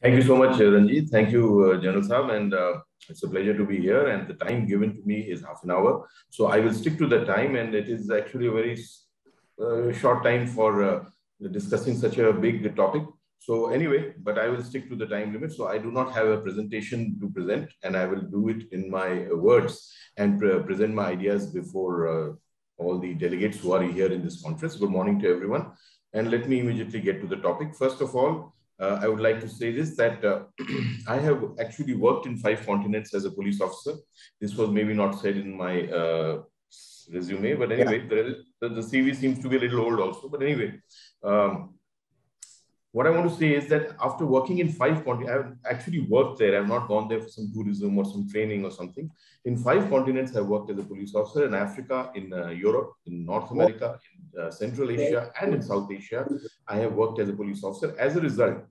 Thank you so much, Ranjit. Thank you, uh, General Saab, and uh, it's a pleasure to be here. And the time given to me is half an hour, so I will stick to the time. And it is actually a very uh, short time for uh, discussing such a big topic. So anyway, but I will stick to the time limit. So I do not have a presentation to present, and I will do it in my words and pre present my ideas before uh, all the delegates who are here in this conference. Good morning to everyone. And let me immediately get to the topic. First of all, uh, I would like to say this that uh, I have actually worked in five continents as a police officer. This was maybe not said in my uh, resume, but anyway, yeah. the, the, CV seems to be a little old also. But anyway, um, what I want to say is that after working in five continents, I've actually worked there. I've not gone there for some tourism or some training or something. In five continents, I worked as a police officer in Africa, in uh, Europe, in North America, in uh, Central Asia, and in South Asia. I have worked as a police officer. As a result,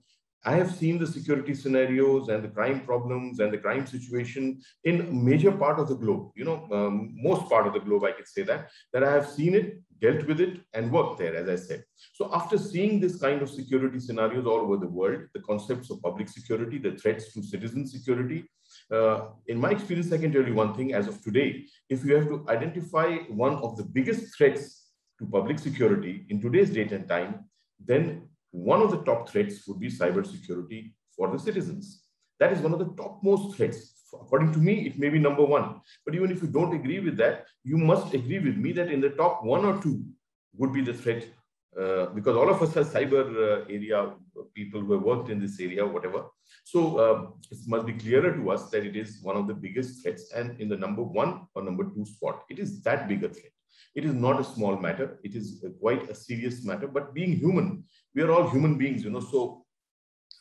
I have seen the security scenarios and the crime problems and the crime situation in major part of the globe, you know, um, most part of the globe, I could say that, that I have seen it, dealt with it and worked there, as I said. So after seeing this kind of security scenarios all over the world, the concepts of public security, the threats to citizen security, uh, in my experience, I can tell you one thing as of today, if you have to identify one of the biggest threats to public security in today's date and time, then one of the top threats would be cybersecurity for the citizens. That is one of the topmost threats. According to me, it may be number one. But even if you don't agree with that, you must agree with me that in the top one or two would be the threat uh, because all of us are cyber uh, area people who have worked in this area, whatever. So uh, it must be clearer to us that it is one of the biggest threats and in the number one or number two spot. It is that big a threat. It is not a small matter. It is quite a serious matter. But being human, we are all human beings, you know, so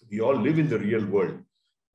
we all live in the real world.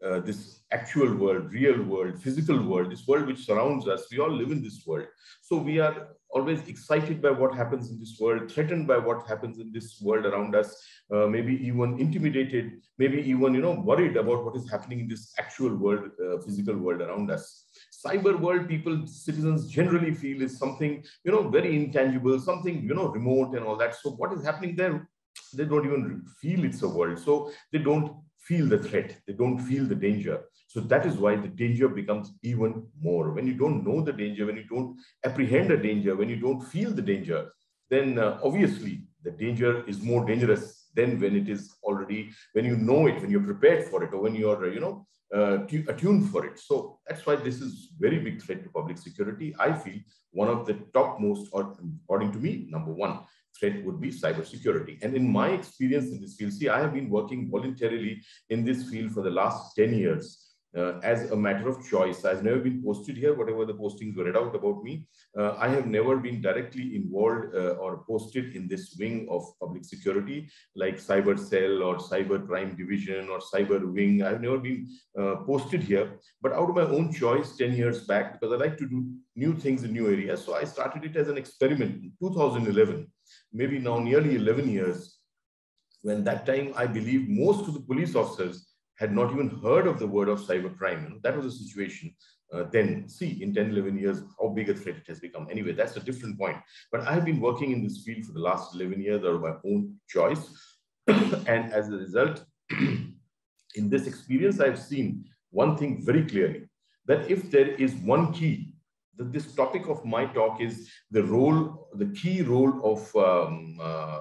Uh, this actual world, real world, physical world, this world which surrounds us, we all live in this world. So we are always excited by what happens in this world, threatened by what happens in this world around us, uh, maybe even intimidated, maybe even, you know, worried about what is happening in this actual world, uh, physical world around us cyber world people citizens generally feel is something you know very intangible something you know remote and all that. So what is happening there? They don't even feel it's a world. So they don't feel the threat. They don't feel the danger. So that is why the danger becomes even more. When you don't know the danger when you don't apprehend the danger when you don't feel the danger then uh, obviously the danger is more dangerous than when it is already when you know it when you're prepared for it or when you're you know uh, attuned for it. So that's why this is very big threat to public security. I feel one of the topmost, or according to me, number one threat would be cybersecurity. And in my experience in this field, see, I have been working voluntarily in this field for the last 10 years uh, as a matter of choice. I've never been posted here, whatever the postings were read out about me. Uh, I have never been directly involved uh, or posted in this wing of public security, like cyber cell or cyber crime division or cyber wing. I've never been uh, posted here, but out of my own choice 10 years back, because I like to do new things in new areas. So I started it as an experiment in 2011, maybe now nearly 11 years. When that time, I believe most of the police officers had not even heard of the word of cybercrime. That was the situation. Uh, then see in 10, 11 years, how big a threat it has become. Anyway, that's a different point. But I have been working in this field for the last 11 years out of my own choice. and as a result, in this experience, I've seen one thing very clearly, that if there is one key, that this topic of my talk is the role, the key role of um, uh,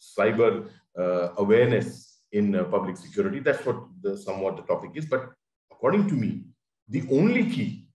cyber uh, awareness in uh, public security. That's what the somewhat the topic is. But according to me, the only key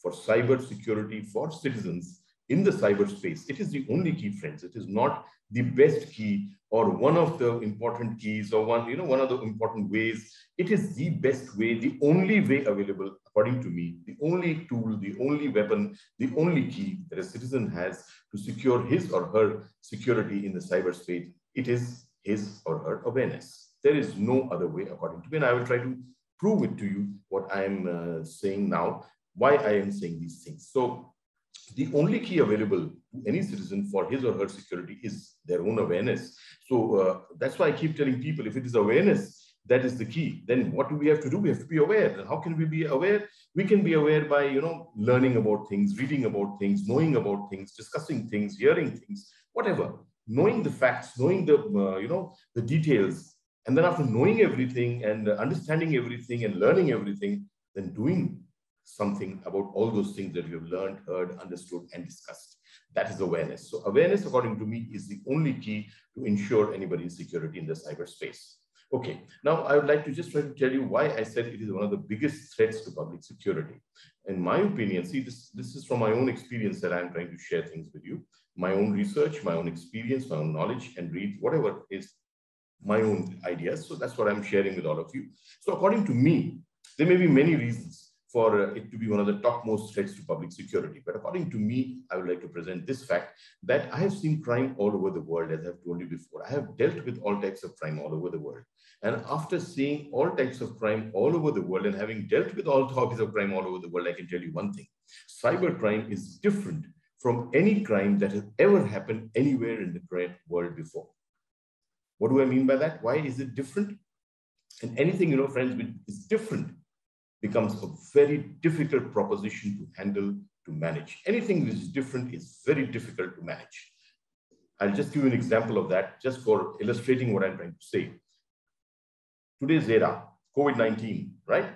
for cyber security for citizens in the cyberspace, it is the only key, friends. It is not the best key or one of the important keys or one, you know, one of the important ways. It is the best way, the only way available, according to me, the only tool, the only weapon, the only key that a citizen has to secure his or her security in the cyberspace. It is his or her awareness. There is no other way, according to me. And I will try to prove it to you what I am uh, saying now, why I am saying these things. So the only key available to any citizen for his or her security is their own awareness. So uh, that's why I keep telling people, if it is awareness, that is the key. Then what do we have to do? We have to be aware. And how can we be aware? We can be aware by, you know, learning about things, reading about things, knowing about things, discussing things, hearing things, whatever. Knowing the facts, knowing the, uh, you know, the details And then after knowing everything and understanding everything and learning everything, then doing something about all those things that you have learned, heard, understood, and discussed. That is awareness. So awareness, according to me, is the only key to ensure anybody's security in the cyberspace. Okay, now I would like to just try to tell you why I said it is one of the biggest threats to public security. In my opinion, see, this, this is from my own experience that I'm trying to share things with you. My own research, my own experience, my own knowledge, and read whatever is my own ideas. So that's what I'm sharing with all of you. So according to me, there may be many reasons for uh, it to be one of the topmost threats to public security. But according to me, I would like to present this fact that I have seen crime all over the world, as I've told you before. I have dealt with all types of crime all over the world. And after seeing all types of crime all over the world and having dealt with all types of crime all over the world, I can tell you one thing. Cybercrime is different from any crime that has ever happened anywhere in the world before. What do I mean by that? Why is it different? And anything, you know, friends, which is different becomes a very difficult proposition to handle, to manage. Anything which is different is very difficult to manage. I'll just give you an example of that, just for illustrating what I'm trying to say. Today's era, COVID-19, right?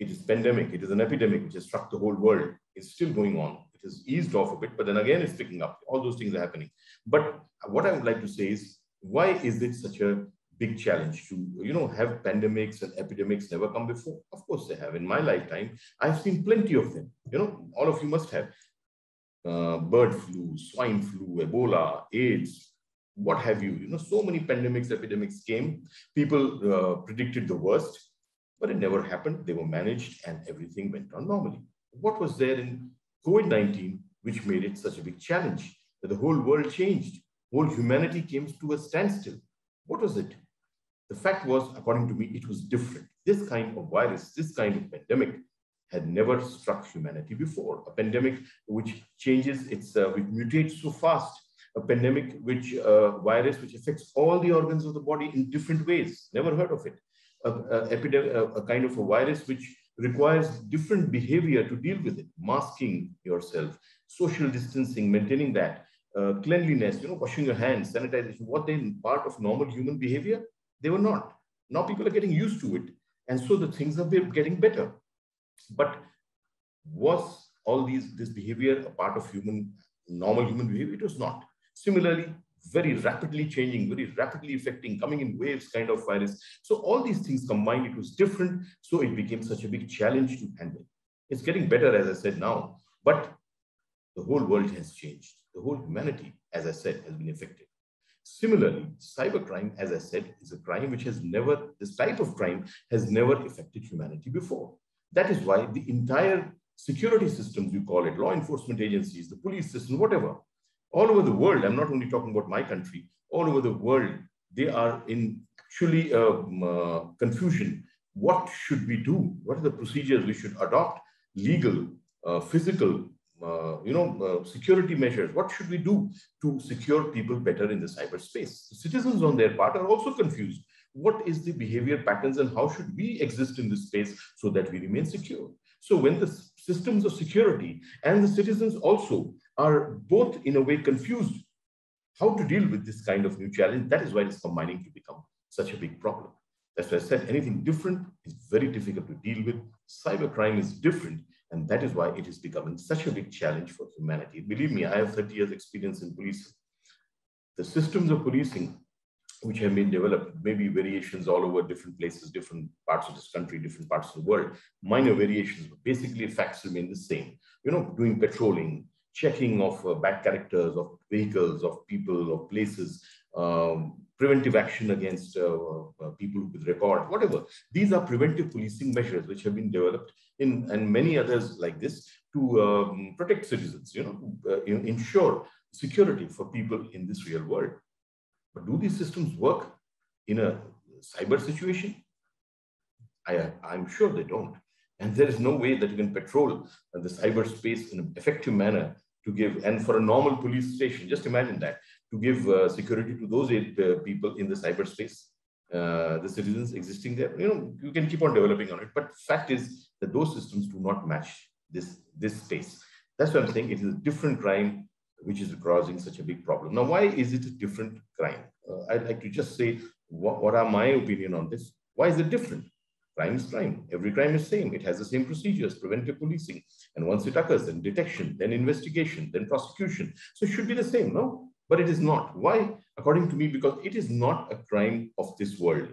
It is pandemic, it is an epidemic which has struck the whole world. It's still going on. It has eased off a bit, but then again, it's picking up. All those things are happening. But what I would like to say is, why is it such a big challenge to, you know, have pandemics and epidemics never come before? Of course they have. In my lifetime, I've seen plenty of them. You know, all of you must have. Uh, bird flu, swine flu, Ebola, AIDS, what have you. You know, so many pandemics, epidemics came. People uh, predicted the worst, but it never happened. They were managed and everything went on normally. What was there in COVID-19 which made it such a big challenge? That the whole world changed. Whole humanity came to a standstill. What was it? The fact was, according to me, it was different. This kind of virus, this kind of pandemic had never struck humanity before. A pandemic which changes, its, uh, which mutates so fast. A pandemic which, uh, virus which affects all the organs of the body in different ways. Never heard of it. A, a, epidemic, a, a kind of a virus which requires different behavior to deal with it. Masking yourself, social distancing, maintaining that, uh, cleanliness, you know, washing your hands, sanitization, what they part of normal human behavior? They were not. Now people are getting used to it. And so the things are getting better. But was all these this behavior a part of human, normal human behavior? It was not. Similarly, very rapidly changing, very rapidly affecting, coming in waves kind of virus. So all these things combined, it was different. So it became such a big challenge to handle. It's getting better, as I said now, but the whole world has changed. The whole humanity, as I said, has been affected. Similarly, cybercrime, as I said, is a crime which has never, this type of crime has never affected humanity before. That is why the entire security systems, you call it, law enforcement agencies, the police system, whatever, all over the world, I'm not only talking about my country, all over the world, they are in actually um, uh, confusion. What should we do? What are the procedures we should adopt? Legal, uh, physical, you know, uh, security measures. What should we do to secure people better in the cyberspace? The citizens on their part are also confused. What is the behavior patterns and how should we exist in this space so that we remain secure? So when the systems of security and the citizens also are both in a way confused how to deal with this kind of new challenge, that is why it's combining to become such a big problem. That's why I said anything different is very difficult to deal with. Cybercrime is different and that is why it is becoming such a big challenge for humanity. Believe me, I have 30 years experience in policing. The systems of policing which have been developed, maybe variations all over different places, different parts of this country, different parts of the world, minor variations, but basically facts remain the same. You know, doing patrolling, checking of uh, bad characters, of vehicles, of people, of places, um, preventive action against uh, uh, people with record, whatever. These are preventive policing measures which have been developed in and many others like this to um, protect citizens, you know, uh, ensure security for people in this real world. But do these systems work in a cyber situation? I, I'm sure they don't. And there is no way that you can patrol the cyberspace in an effective manner to give, and for a normal police station, just imagine that, to give uh, security to those uh, people in the cyberspace, uh, the citizens existing there. You know, you can keep on developing on it, but fact is that those systems do not match this, this space. That's what I'm saying. It is a different crime which is causing such a big problem. Now, why is it a different crime? Uh, I'd like to just say what, what are my opinion on this? Why is it different? Crime is crime. Every crime is same. It has the same procedures, preventive policing. And once it occurs, then detection, then investigation, then prosecution. So it should be the same, no? But it is not. Why? According to me, because it is not a crime of this world,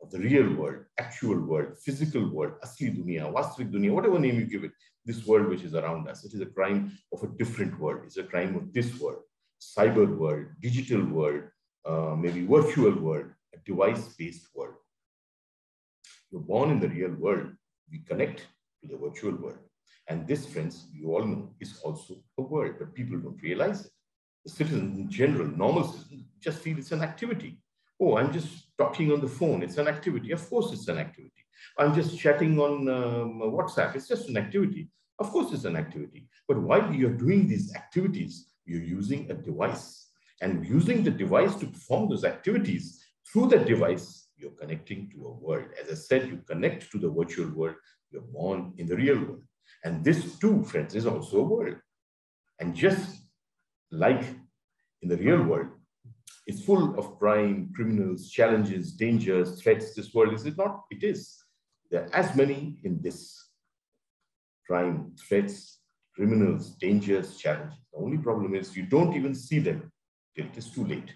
of the real world, actual world, physical world, asli dunya, vastrik dunya, whatever name you give it, this world which is around us. It is a crime of a different world. It's a crime of this world, cyber world, digital world, uh, maybe virtual world, a device-based world. You're born in the real world. We connect to the virtual world. And this, friends, you all know, is also a world, but people don't realize it. The citizens in general, normal citizens, just feel it's an activity. Oh, I'm just talking on the phone. It's an activity. Of course, it's an activity. I'm just chatting on um, WhatsApp. It's just an activity. Of course, it's an activity. But while you're doing these activities, you're using a device. And using the device to perform those activities, through that device, you're connecting to a world. As I said, you connect to the virtual world. You're born in the real world. And this too, friends, is also a world. And just like in the real hmm. world, it's full of crime, criminals, challenges, dangers, threats. This world is it not? It is. There are as many in this crime, threats, criminals, dangers, challenges. The only problem is you don't even see them till it is too late.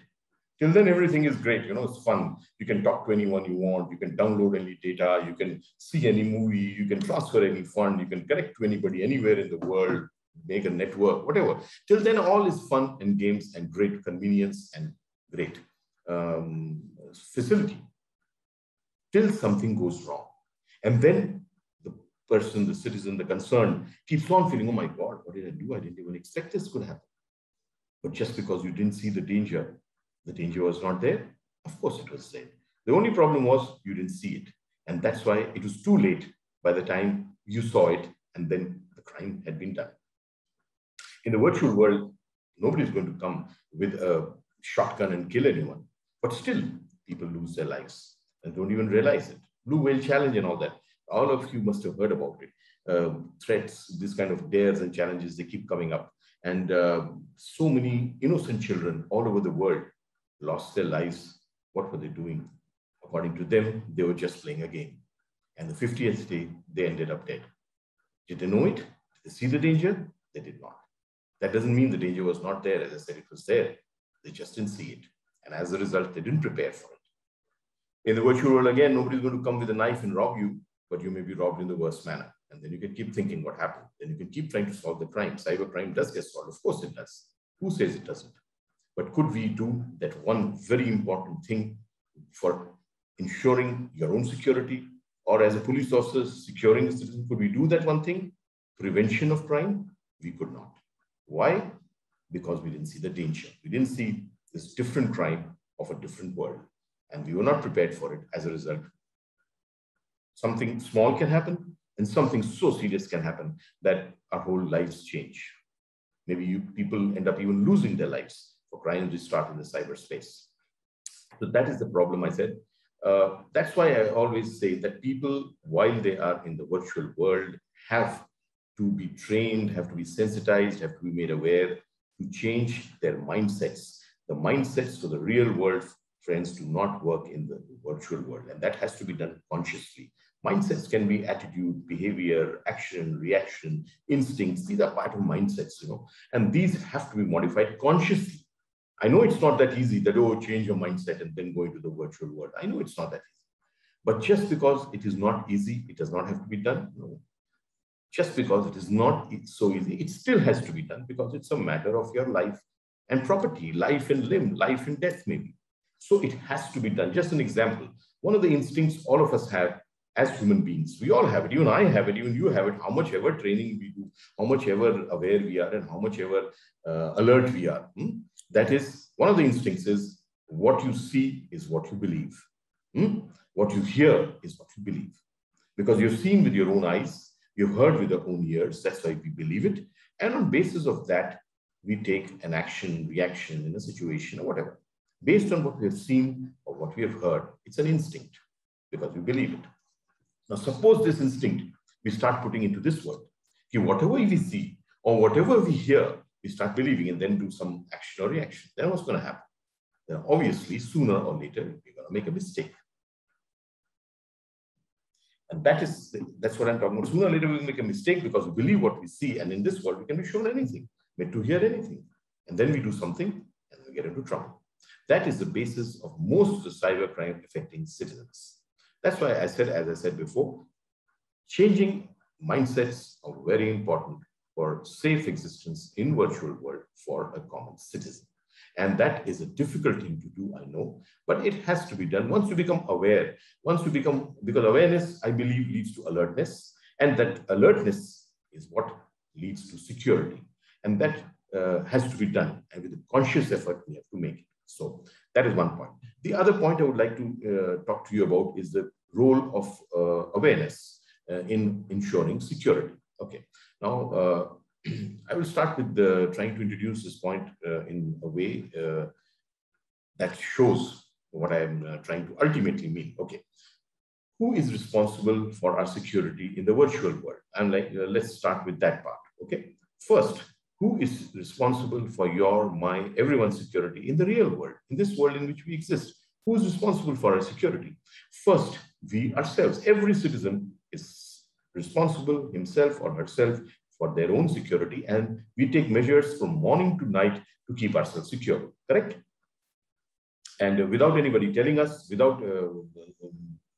Till then, everything is great. You know, it's fun. You can talk to anyone you want. You can download any data. You can see any movie. You can transfer any fund. You can connect to anybody anywhere in the world, make a network, whatever. Till then, all is fun and games and great convenience and great um, facility. Till something goes wrong. And then the person, the citizen, the concerned keeps on feeling, oh my God, what did I do? I didn't even expect this could happen. But just because you didn't see the danger, the danger was not there. Of course, it was there. The only problem was you didn't see it. And that's why it was too late by the time you saw it and then the crime had been done. In the virtual world, nobody's going to come with a shotgun and kill anyone. But still, people lose their lives and don't even realize it. Blue whale challenge and all that. All of you must have heard about it. Uh, threats, this kind of dares and challenges, they keep coming up. And uh, so many innocent children all over the world lost their lives. What were they doing? According to them, they were just playing a game. And the 50th day, they ended up dead. Did they know it? Did they see the danger? They did not. That doesn't mean the danger was not there. As I said, it was there. They just didn't see it. And as a result, they didn't prepare for it. In the virtual world, again, nobody's going to come with a knife and rob you, but you may be robbed in the worst manner. And then you can keep thinking what happened. Then you can keep trying to solve the crime. Cyber crime does get solved. Of course it does. Who says it doesn't? But could we do that one very important thing for ensuring your own security or as a police officer securing the citizen? Could we do that one thing? Prevention of crime? We could not. Why? Because we didn't see the danger. We didn't see this different crime of a different world. And we were not prepared for it as a result. Something small can happen and something so serious can happen that our whole lives change. Maybe you, people end up even losing their lives for crimes which start in the cyberspace. So that is the problem, I said. Uh, that's why I always say that people, while they are in the virtual world, have to be trained, have to be sensitized, have to be made aware to change their mindsets. The mindsets for the real world friends do not work in the virtual world, and that has to be done consciously. Mindsets can be attitude, behavior, action, reaction, instincts. These are part of mindsets, you know, and these have to be modified consciously. I know it's not that easy that, oh, change your mindset and then go into the virtual world. I know it's not that easy. But just because it is not easy, it does not have to be done. No. Just because it is not so easy, it still has to be done because it's a matter of your life and property, life and limb, life and death, maybe. So it has to be done. Just an example. One of the instincts all of us have as human beings, we all have it. Even I have it. Even you have it. How much ever training we do, how much ever aware we are, and how much ever uh, alert we are. Hmm? That is one of the instincts is what you see is what you believe. Hmm? What you hear is what you believe. Because you've seen with your own eyes, you've heard with your own ears, that's why we believe it. And on basis of that, we take an action, reaction in a situation or whatever. Based on what we have seen or what we have heard, it's an instinct because we believe it. Now, suppose this instinct we start putting into this world. Okay, whatever we see or whatever we hear we start believing and then do some action or reaction. Then what's going to happen? then obviously sooner or later we're going to make a mistake. And that is, that's what I'm talking about. Sooner or later we make a mistake because we believe what we see. And in this world, we can be shown anything, made to hear anything. And then we do something and we get into trouble. That is the basis of most of the cybercrime affecting citizens. That's why I said, as I said before, changing mindsets are very important for safe existence in virtual world for a common citizen. And that is a difficult thing to do, I know, but it has to be done once you become aware. Once you become, because awareness, I believe, leads to alertness, and that alertness is what leads to security. And that uh, has to be done, and with a conscious effort, we have to make it. So that is one point. The other point I would like to uh, talk to you about is the role of uh, awareness uh, in ensuring security. Okay, now uh, I will start with the, trying to introduce this point uh, in a way uh, that shows what I am uh, trying to ultimately mean. Okay, who is responsible for our security in the virtual world? And like, uh, let's start with that part. Okay, first, who is responsible for your, my, everyone's security in the real world, in this world in which we exist? Who is responsible for our security? First, we ourselves. Every citizen is responsible himself or herself for their own security and we take measures from morning to night to keep ourselves secure, correct? And without anybody telling us, without uh,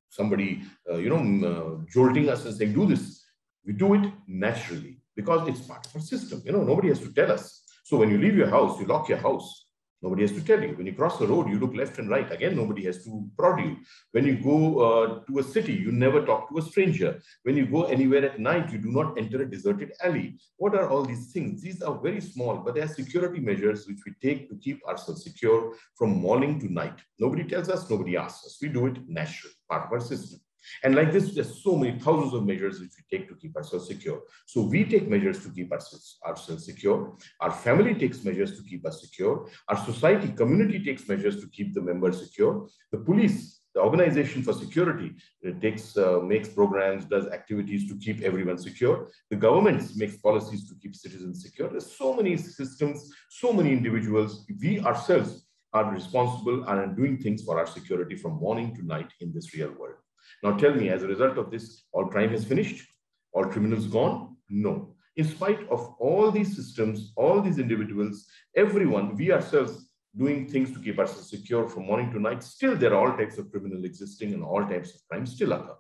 somebody, uh, you know, uh, jolting us and saying, do this, we do it naturally because it's part of our system. You know, nobody has to tell us. So when you leave your house, you lock your house. Nobody has to tell you. When you cross the road, you look left and right. Again, nobody has to prod you. When you go uh, to a city, you never talk to a stranger. When you go anywhere at night, you do not enter a deserted alley. What are all these things? These are very small, but they are security measures which we take to keep ourselves secure from morning to night. Nobody tells us, nobody asks us. We do it naturally, part of our system. And like this, there's so many thousands of measures which we take to keep ourselves secure. So we take measures to keep ourselves, ourselves secure. Our family takes measures to keep us secure. Our society, community takes measures to keep the members secure. The police, the organization for security takes uh, makes programs, does activities to keep everyone secure. The government makes policies to keep citizens secure. There's so many systems, so many individuals. We ourselves are responsible and are doing things for our security from morning to night in this real world. Now tell me, as a result of this, all crime is finished? All criminals gone? No. In spite of all these systems, all these individuals, everyone, we ourselves doing things to keep ourselves secure from morning to night, still there are all types of criminal existing and all types of crime still occur.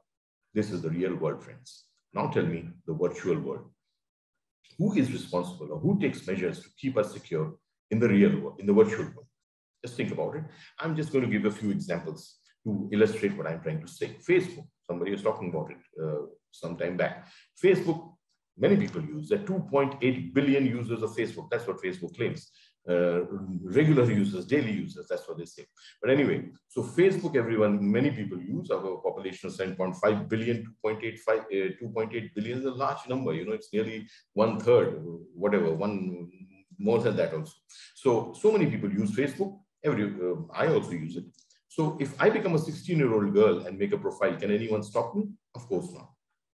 This is the real world, friends. Now tell me the virtual world. Who is responsible or who takes measures to keep us secure in the real world, in the virtual world? Just think about it. I'm just going to give a few examples to illustrate what I'm trying to say. Facebook, somebody was talking about it uh, some time back. Facebook, many people use. There are 2.8 billion users of Facebook. That's what Facebook claims. Uh, regular users, daily users, that's what they say. But anyway, so Facebook, everyone, many people use. Our population of 7.5 billion, 2.85, uh, 2.8 billion is a large number. You know, it's nearly one third, whatever, one more than that also. So, so many people use Facebook. Every, uh, I also use it. So if I become a 16 year old girl and make a profile, can anyone stop me? Of course not.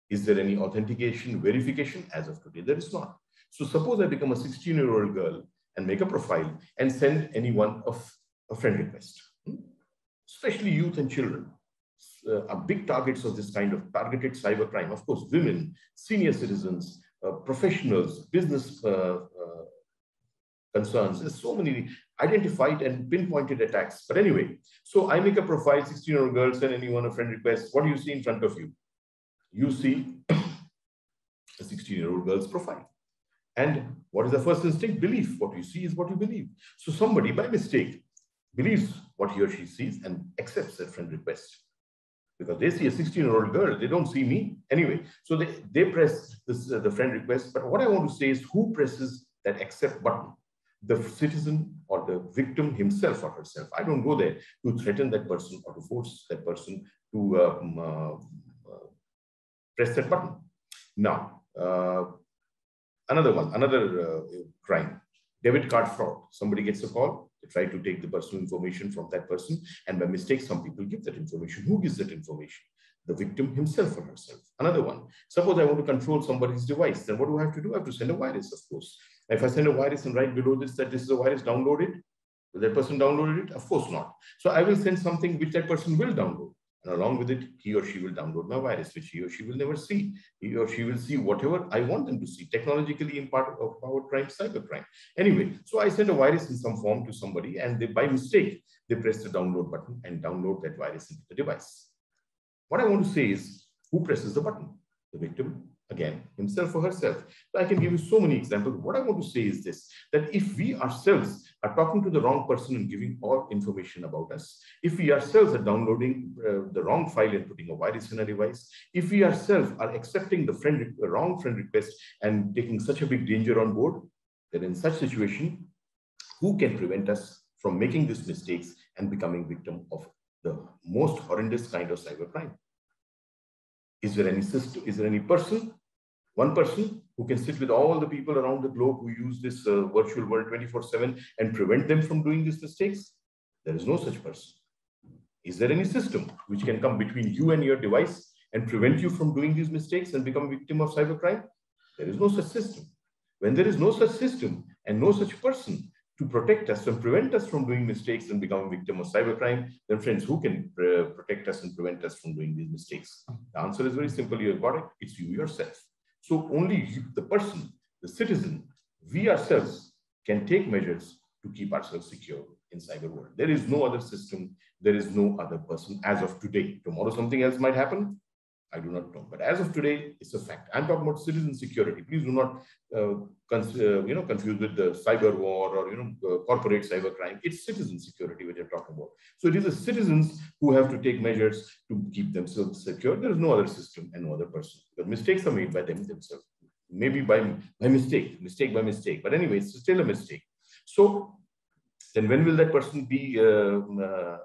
Is there any authentication, verification? As of today, there is not. So suppose I become a 16 year old girl and make a profile and send anyone of a friend request, hmm? especially youth and children. Uh, are big targets of this kind of targeted cybercrime. Of course, women, senior citizens, uh, professionals, business uh, uh concerns. There's so many identified and pinpointed attacks. But anyway, so I make a profile, 16-year-old girl, send anyone a friend request. What do you see in front of you? You see a 16-year-old girl's profile. And what is the first instinct? Belief. What you see is what you believe. So somebody, by mistake, believes what he or she sees and accepts that friend request. Because they see a 16-year-old girl, they don't see me. Anyway, so they, they press this, uh, the friend request. But what I want to say is who presses that accept button? The citizen or the victim himself or herself. I don't go there to threaten that person or to force that person to um, uh, press that button. Now, uh, another one, another uh, crime, debit card fraud. Somebody gets a call, they try to take the personal information from that person, and by mistake, some people give that information. Who gives that information? The victim himself or herself. Another one, suppose I want to control somebody's device, then what do I have to do? I have to send a virus, of course. If I send a virus and write below this that this is a virus downloaded, Will that person download it? Of course not. So I will send something which that person will download. And along with it, he or she will download my virus, which he or she will never see. He or she will see whatever I want them to see, technologically in part of power crime, cyber crime. Anyway, so I send a virus in some form to somebody and they, by mistake, they press the download button and download that virus into the device. What I want to say is, who presses the button? The victim again, himself or herself. So I can give you so many examples. What I want to say is this, that if we ourselves are talking to the wrong person and giving all information about us, if we ourselves are downloading uh, the wrong file and putting a virus in a device, if we ourselves are accepting the friend, the wrong friend request and taking such a big danger on board, then in such situation, who can prevent us from making these mistakes and becoming victim of the most horrendous kind of cybercrime? Is there any system? Is there any person, one person who can sit with all the people around the globe who use this uh, virtual world 24/7 and prevent them from doing these mistakes? There is no such person. Is there any system which can come between you and your device and prevent you from doing these mistakes and become a victim of cybercrime? There is no such system. When there is no such system and no such person, to protect us and prevent us from doing mistakes and becoming victim of cybercrime, then friends, who can uh, protect us and prevent us from doing these mistakes? The answer is very simple. You've got it. It's you yourself. So only you, the person, the citizen, we ourselves can take measures to keep ourselves secure in cyber world. There is no other system. There is no other person as of today. Tomorrow something else might happen. I do not know. But as of today, it's a fact. I'm talking about citizen security. Please do not, uh, uh, you know, confuse with the cyber war or, you know, uh, corporate cyber crime. It's citizen security which I'm talking about. So it is the citizens who have to take measures to keep themselves secure. There is no other system and no other person. The mistakes are made by them themselves. Maybe by, by mistake, mistake by mistake. But anyway, it's still a mistake. So then when will that person be uh, uh,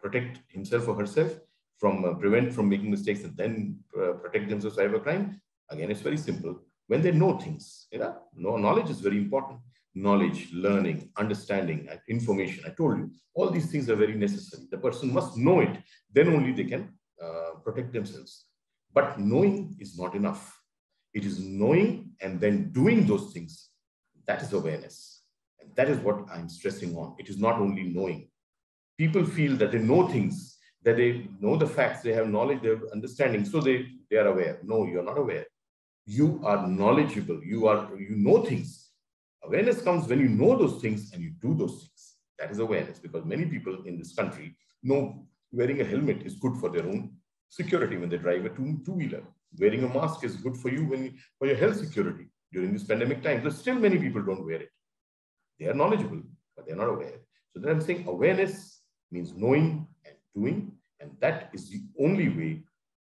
protect himself or herself? From uh, prevent from making mistakes and then uh, protect themselves from cybercrime? Again, it's very simple. When they know things, you know, no, knowledge is very important. Knowledge, learning, understanding, information. I told you, all these things are very necessary. The person must know it. Then only they can uh, protect themselves. But knowing is not enough. It is knowing and then doing those things. That is awareness. And that is what I'm stressing on. It is not only knowing. People feel that they know things that they know the facts, they have knowledge, they have understanding, so they, they are aware. No, you're not aware. You are knowledgeable. You are you know things. Awareness comes when you know those things and you do those things. That is awareness because many people in this country know wearing a helmet is good for their own security when they drive a two, two-wheeler. Wearing a mask is good for you when for your health security during this pandemic time. But still many people don't wear it. They are knowledgeable, but they're not aware. So then I'm saying awareness means knowing and doing and that is the only way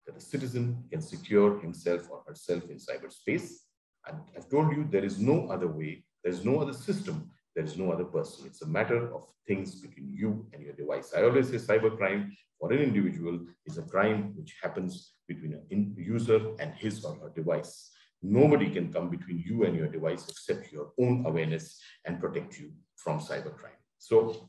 that a citizen can secure himself or herself in cyberspace. And I've told you there is no other way, there's no other system, there is no other person. It's a matter of things between you and your device. I always say cybercrime for an individual is a crime which happens between a user and his or her device. Nobody can come between you and your device except your own awareness and protect you from cybercrime. So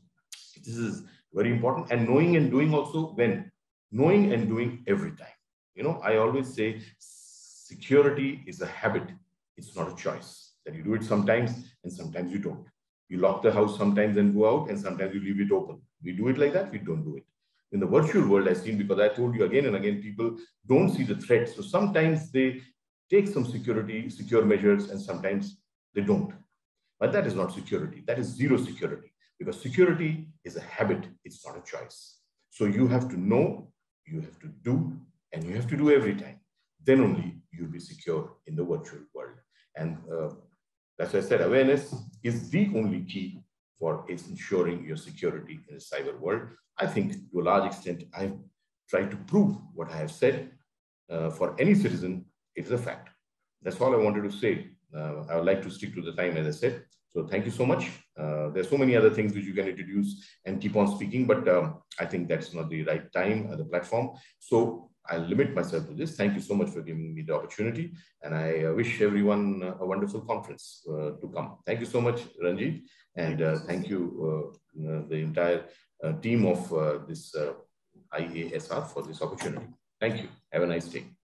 this is very important. And knowing and doing also when? Knowing and doing every time. You know, I always say security is a habit. It's not a choice. That you do it sometimes and sometimes you don't. You lock the house sometimes and go out and sometimes you leave it open. We do it like that, we don't do it. In the virtual world, I've seen because I told you again and again, people don't see the threat So sometimes they take some security, secure measures, and sometimes they don't. But that is not security. That is zero security because security is a habit, it's not a choice. So you have to know, you have to do, and you have to do every time. Then only you'll be secure in the virtual world. And uh, as I said, awareness is the only key for ensuring your security in the cyber world. I think to a large extent, I've tried to prove what I have said. Uh, for any citizen, it is a fact. That's all I wanted to say. Uh, I would like to stick to the time, as I said. So thank you so much. Uh, there's so many other things which you can introduce and keep on speaking, but um, I think that's not the right time or the platform. So I'll limit myself to this. Thank you so much for giving me the opportunity. And I uh, wish everyone a wonderful conference uh, to come. Thank you so much, Ranjit. And uh, thank you, uh, uh, the entire team of this IASR for this opportunity. Thank you. Have a nice day.